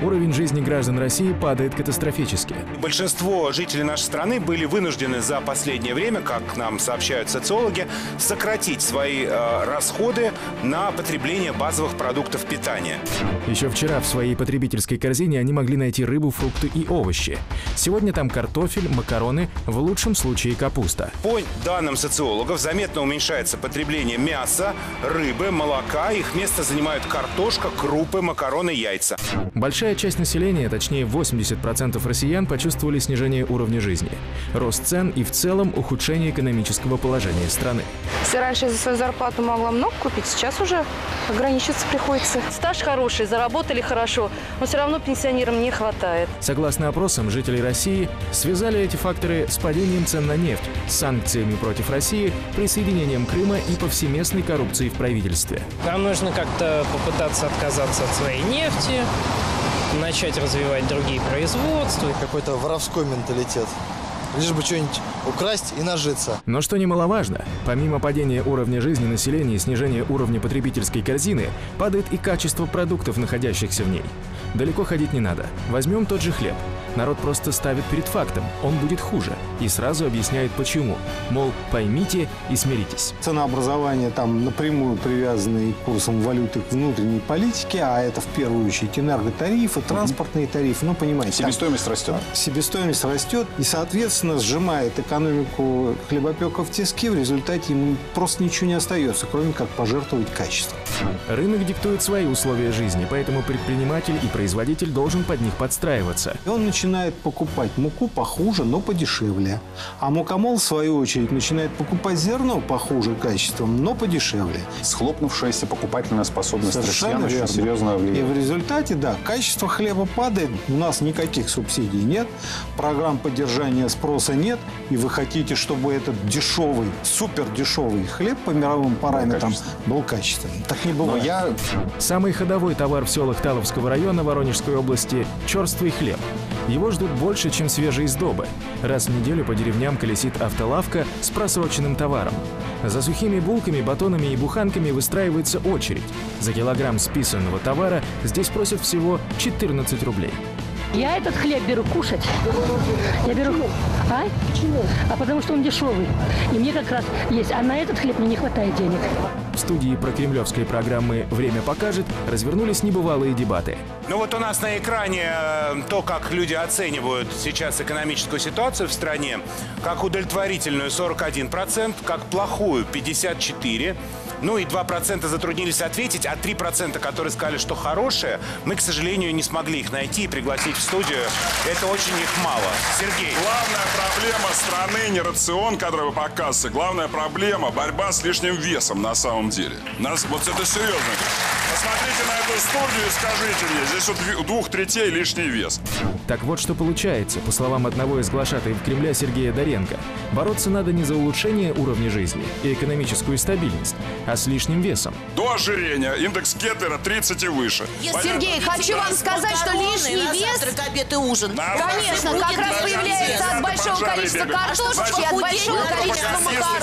Уровень жизни граждан России падает катастрофически. Большинство жителей нашей страны были вынуждены за последнее время, как нам сообщают социологи, сократить свои э, расходы на потребление базовых продуктов питания. Еще вчера в своей потребительской корзине они могли найти рыбу, фрукты и овощи. Сегодня там картофель, макароны, в лучшем случае капуста. По данным социологов, заметно уменьшается потребление мяса, рыбы, молока. Их место занимают картошка, крупы, макароны, яйца. Большая часть населения, точнее 80% россиян, почувствовали снижение уровня жизни, рост цен и в целом ухудшение экономического положения страны. Если раньше я за свою зарплату могла много купить, сейчас уже ограничиться приходится. Стаж хороший, заработали хорошо, но все равно пенсионерам не хватает. Согласно опросам, жителей России связали эти факторы с падением цен на нефть, санкциями против России, присоединением Крыма и повсеместной коррупцией в правительстве. Нам нужно как-то попытаться отказаться от своей нефти, начать развивать другие производства. Какой-то воровской менталитет. Лишь бы что-нибудь украсть и нажиться. Но что немаловажно, помимо падения уровня жизни населения и снижения уровня потребительской корзины, падает и качество продуктов, находящихся в ней. Далеко ходить не надо. Возьмем тот же хлеб. Народ просто ставит перед фактом, он будет хуже, и сразу объясняет почему. Мол, поймите и смиритесь. Ценообразование там напрямую привязано и к курсам валюты к внутренней политике, а это в первую очередь энерготарифы, транспортные тарифы, ну понимаете. Себестоимость там, растет. Себестоимость растет, и, соответственно, сжимает экономику хлебопека в тиски, в результате ему просто ничего не остается, кроме как пожертвовать качеством. Рынок диктует свои условия жизни, поэтому предприниматель и производитель должен под них подстраиваться. И он начинает покупать муку похуже, но подешевле. А мукомол, в свою очередь, начинает покупать зерно похуже качеством, но подешевле. Схлопнувшаяся покупательная способность Совершенно россиян очень верно. серьезно И влияет. в результате, да, качество хлеба падает, у нас никаких субсидий нет, программ поддержания спроса нет, и вы хотите, чтобы этот дешевый, супер дешевый хлеб по мировым параметрам был качественным. Так не Но бывает. я Самый ходовой товар в селах Таловского района Воронежской области – черствый хлеб. Его ждут больше, чем свежие сдобы. Раз в неделю по деревням колесит автолавка с просроченным товаром. За сухими булками, батонами и буханками выстраивается очередь. За килограмм списанного товара здесь просят всего 14 рублей. Я этот хлеб беру кушать. Я беру... А? Почему? А потому что он дешевый. И мне как раз есть. А на этот хлеб мне не хватает денег. В студии прокремлевской программы «Время покажет» развернулись небывалые дебаты. Ну вот у нас на экране э, то, как люди оценивают сейчас экономическую ситуацию в стране, как удовлетворительную 41%, как плохую 54%. Ну и 2% затруднились ответить, а 3%, которые сказали, что хорошее, мы, к сожалению, не смогли их найти и пригласить в студию. Это очень их мало. Сергей. Главная проблема страны не рацион, который вы показываете. Главная проблема – борьба с лишним весом на самом деле. Нас, вот это серьезно. Посмотрите на эту студию и скажите мне, здесь у двух третей лишний вес. Так вот что получается, по словам одного из глашатаев Кремля Сергея Доренко. Бороться надо не за улучшение уровня жизни и экономическую стабильность, а с лишним весом. До ожирения индекс Кетлера 30 и выше. Сергей, хочу вам сказать, что лишний вес, обед и ужин. Конечно, как раз появляется от большого количества картошечки, от большого количества макарон.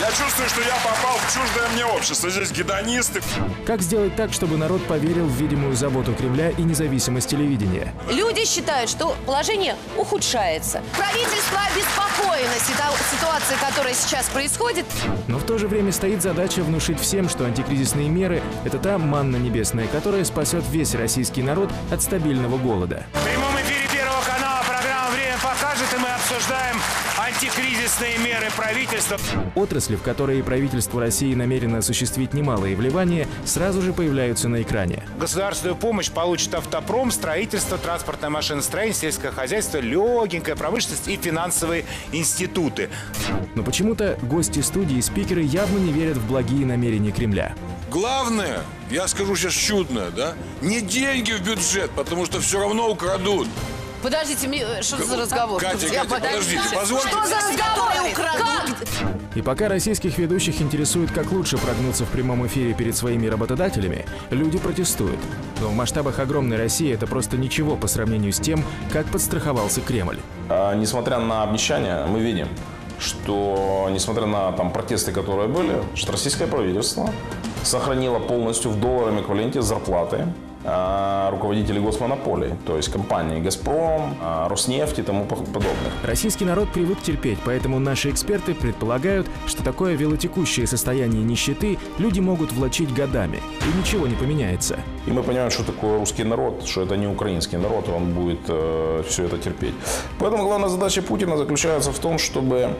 Я чувствую, что, я попал в чуждое мне общество. Здесь гедонисты. Как сделать так, чтобы народ поверил в видимую заботу Кремля и независимость телевидения? Люди считают, что положение ухудшается. Правительство обеспокоено ситу- ситуацией, которая сейчас происходит. Но в то же время стоит задача внушить всем, что антикризисные меры – это та манна небесная, которая спасет весь российский народ от стабильного голода. В обсуждаем антикризисные меры правительства. Отрасли, в которые правительство России намерено осуществить немалые вливания, сразу же появляются на экране. Государственную помощь получит автопром, строительство, транспортное машиностроение, сельское хозяйство, легенькая промышленность и финансовые институты. Но почему-то гости студии и спикеры явно не верят в благие намерения Кремля. Главное, я скажу сейчас чудное, да, не деньги в бюджет, потому что все равно украдут. Подождите, ми- э, что за разговор? Катя, Я Катя, подождите, позвольте. Что за разговор? Украдут. И пока российских ведущих интересует, как лучше прогнуться в прямом эфире перед своими работодателями, люди протестуют. Но в масштабах огромной России это просто ничего по сравнению с тем, как подстраховался Кремль. А, Несмотря на обещания, мы видим, что несмотря на там, протесты, которые были, что российское правительство сохранила полностью в долларовом эквиваленте зарплаты руководителей госмонополий, то есть компании «Газпром», а, «Роснефть» и тому подобных. Российский народ привык терпеть, поэтому наши эксперты предполагают, что такое велотекущее состояние нищеты люди могут влачить годами, и ничего не поменяется. И мы понимаем, что такое русский народ, что это не украинский народ, он будет э, все это терпеть. Поэтому главная задача Путина заключается в том, чтобы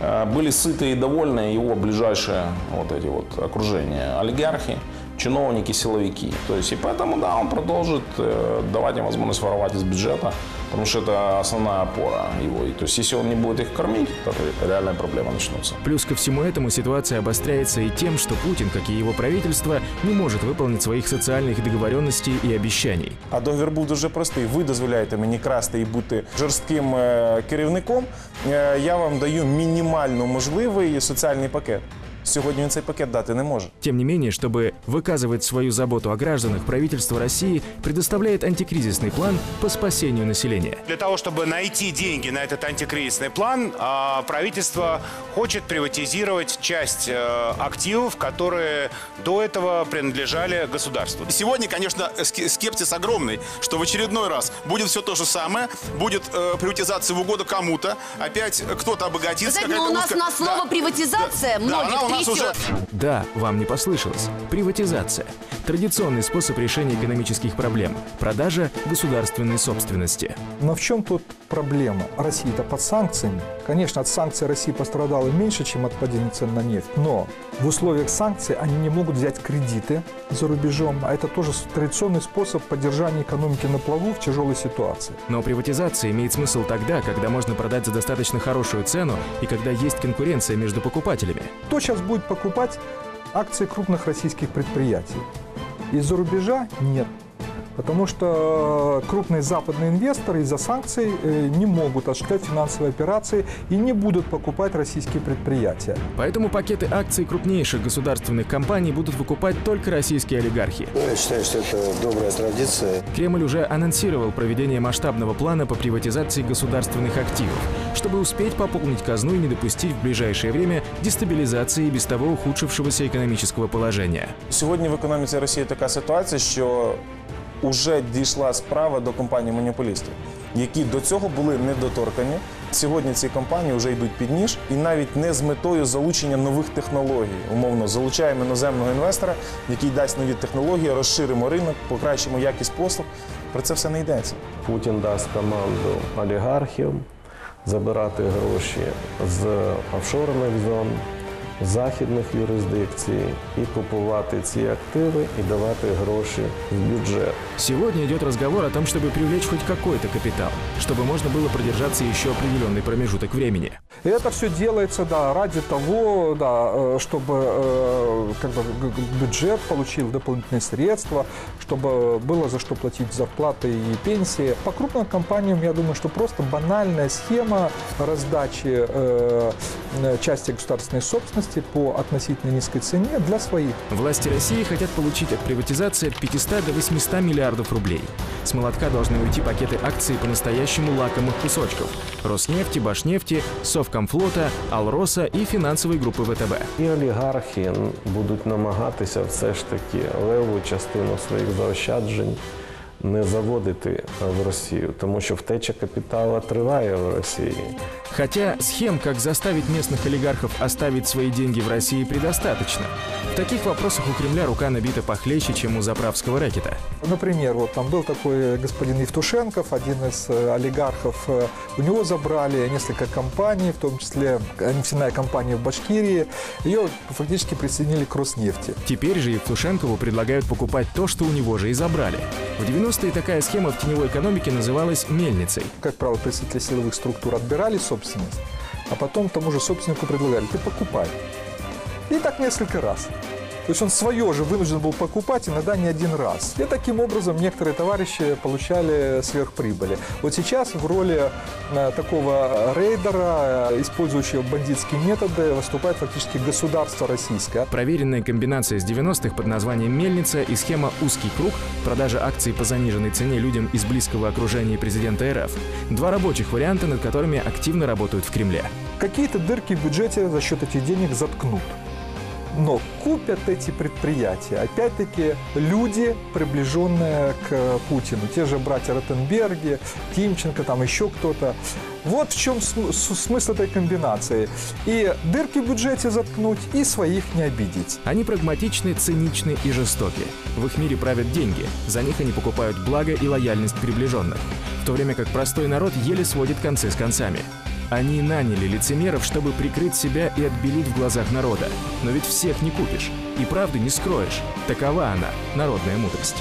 э, были сыты и довольны его ближайшие вот эти вот окружения олигархи, чиновники, силовики. То есть и поэтому, да, он продолжит э, давать им возможность воровать из бюджета, потому что это основная опора его. И, то есть если он не будет их кормить, то реальные проблемы начнутся. Плюс ко всему этому ситуация обостряется и тем, что Путин, как и его правительство, не может выполнить своих социальных договоренностей и обещаний. А договір був дуже простий. Ви дозволяєте мені красти і бути жорстким е, керівником. Е, Я вам даю мінімально можливий соціальний пакет. Сегодня он цей пакет дати не може. Тем не менее, чтобы выказывать свою заботу о гражданах, правительство России предоставляет антикризисный план по спасению населения. Для того, чтобы найти деньги на этот антикризисный план, а, правительство хочет приватизировать часть э, активов, которые до этого принадлежали государству. Сегодня, конечно, скептиз огромный, что в очередной раз будет все то же самое, будет э, приватизация в угоду кому-то, опять кто-то обогатится. Кстати, но у нас узкая- на слово Да. приватизация Да, многих она у нас уже. Да, вам не послышалось. Приватизация. Традиционный способ решения экономических проблем. Продажа государственной собственности. Но в чем тут проблема? Россия-то под санкциями. Конечно, от санкций Россия пострадала меньше, чем от падения цен на нефть. Но в условиях санкций они не могут взять кредиты за рубежом. А это тоже традиционный способ поддержания экономики на плаву в тяжелой ситуации. Но приватизация имеет смысл тогда, когда можно продать за достаточно хорошую цену и когда есть конкуренция между покупателями. Кто сейчас будет покупать акции крупных российских предприятий? Из-за рубежа нет. Потому что крупные западные инвесторы из-за санкций э, не могут осуществлять финансовые операции и не будут покупать российские предприятия. Поэтому пакеты акций крупнейших государственных компаний будут выкупать только российские олигархи. Ну, я считаю, что это добрая традиция. Кремль уже анонсировал проведение масштабного плана по приватизации государственных активов, чтобы успеть пополнить казну и не допустить в ближайшее время дестабилизации без того ухудшившегося экономического положения. Сьогодні в економіці Росії така ситуація, що вже дійшла справа до компаній монополістів, які до цього були недоторкані. Сьогодні ці компанії вже йдуть під ніж і навіть не з метою залучення нових технологій. Умовно залучаємо іноземного інвестора, який дасть нові технології, розширимо ринок, покращимо якість послуг. Про це все не йдеться. Путін дасть команду олігархів забирати гроші з офшорних зон, західних юрисдикцій і купувати ці активи і давати гроші в бюджет. Сегодня идет разговор о том, чтобы привлечь хоть какой-то капитал, чтобы можно было продержаться еще определенный промежуток времени. И это все делается, да, ради того, да, э, чтобы э, как бы бюджет получил дополнительные средства, чтобы было за что платить зарплаты и пенсии. По крупным компаниям, я думаю, что просто банальная схема раздачи э, части государственной собственности по относительно низкой цене для своих. Власти России хотят получить от приватизации от 500 до 800 миллиардов рублей. С молотка должны уйти пакеты акций по-настоящему лакомых кусочков. Роснефти, Башнефти, Совкомфлота, Алроса и финансовой группы ВТБ. І олігархи будуть намагатися все ж таки леву частину своїх заощаджень не заводити в Росію, тому що втеча капіталу триває в Росії. Хотя схем, как заставить местных олигархов оставить свои деньги в России, предостаточно. В таких вопросах у Кремля рука набита похлеще, чем у заправского рэкета. Например, вот там был такой господин Евтушенков, один из э, олигархов. э, У него забрали несколько компаний, в том числе нефтяная компания в Башкирии. Ее фактически присоединили к Роснефти. Теперь же Евтушенкову предлагают покупать то, что у него же и забрали. В 90-е такая схема в теневой экономике называлась мельницей. Как правило, представители силовых структур отбирали собственность, а потом тому же собственнику предлагали, ты покупай. И так несколько раз. То есть он свое же вынужден был покупать, иногда не один раз. И таким образом некоторые товарищи получали сверхприбыли. Вот сейчас в роли э, такого рейдера, э, использующего бандитские методы, выступает фактически государство российское. Проверенная комбинация с 90-х под названием «Мельница» и схема «Узкий круг» – продажа акций по заниженной цене людям из близкого окружения президента РФ. Два рабочих варианта, над которыми активно работают в Кремле. Какие-то дырки в бюджете за счет этих денег заткнут. Но купят эти предприятия? Опять-таки люди, приближенные к Путину. Те же братья Ротенберги, Тимченко, там еще кто-то. Вот в чем смысл этой комбинации. И дырки в бюджете заткнуть, и своих не обидеть. Они прагматичны, циничны и жестоки. В их мире правят деньги, за них они покупают благо и лояльность приближенных, в то время как простой народ еле сводит концы с концами. Они наняли лицемеров, чтобы прикрыть себя и отбелить в глазах народа. Но ведь всех не купишь, и правды не скроешь. Такова она, народная мудрость.